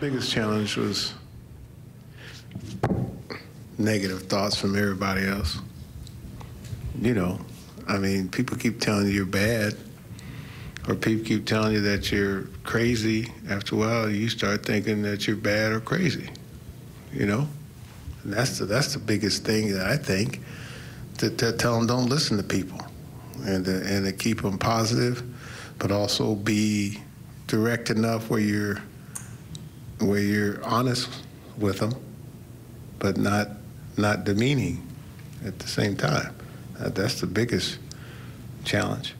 Biggest challenge was negative thoughts from everybody else. You know, I mean, people keep telling you you're bad, or people keep telling you that you're crazy. After a while, you start thinking that you're bad or crazy. You know, and that's the that's the biggest thing that I think. To, to tell them don't listen to people, and to, and to keep them positive, but also be direct enough where you're where you're honest with them, but not not demeaning at the same time. Uh, that's the biggest challenge.